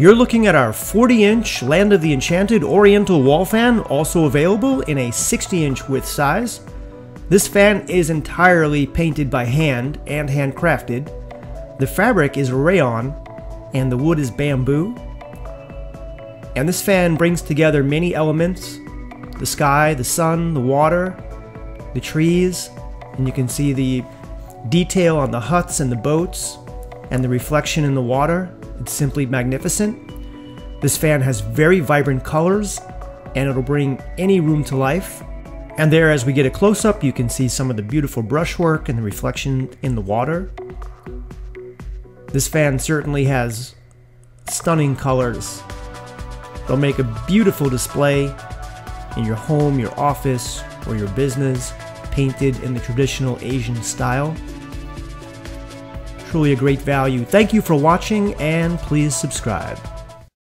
You're looking at our 40 inch Land of the Enchanted Oriental wall fan, also available in a 60 inch width size. This fan is entirely painted by hand and handcrafted. The fabric is rayon and the wood is bamboo. And this fan brings together many elements the sky, the sun, the water, the trees, and you can see the detail on the huts and the boats and the reflection in the water. It's simply magnificent. This fan has very vibrant colors and it'll bring any room to life. And there, as we get a close up, you can see some of the beautiful brushwork and the reflection in the water. This fan certainly has stunning colors. They'll make a beautiful display in your home, your office, or your business, painted in the traditional Asian style. Truly a great value. Thank you for watching and please subscribe.